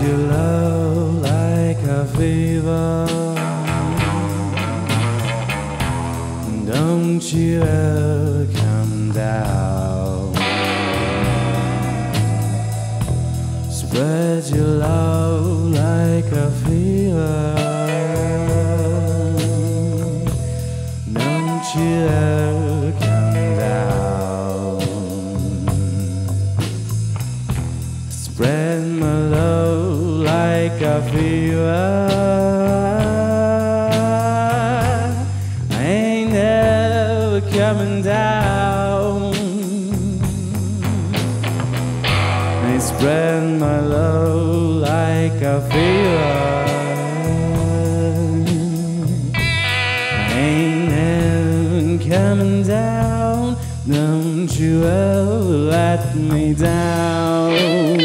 your love like a fever. Don't you ever come down. Spread your love like a fever. Don't you ever come down. Spread my love fever. I ain't never coming down. I spread my love like a fever. I ain't never coming down. Don't you ever let me down.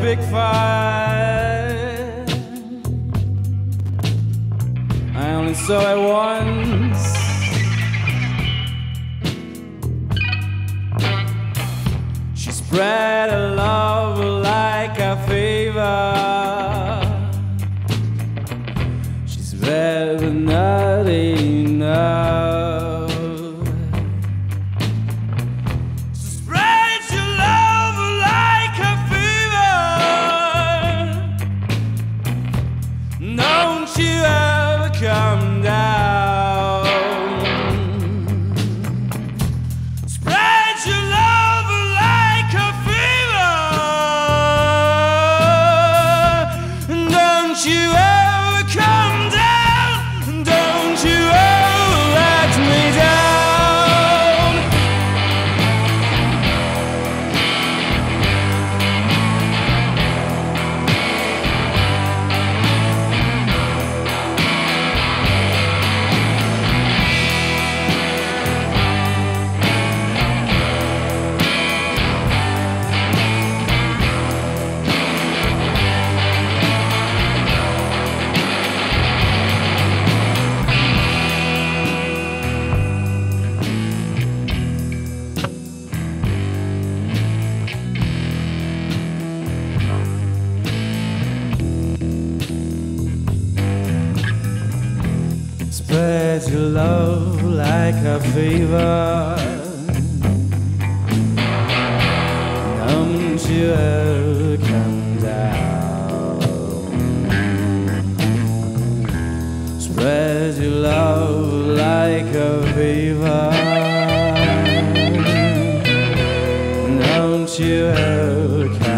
Big fight. I only saw it once. She spread her love like a fever. You spreads your love like a fever. Don't you ever come down. Spreads your love like a fever. Don't you ever come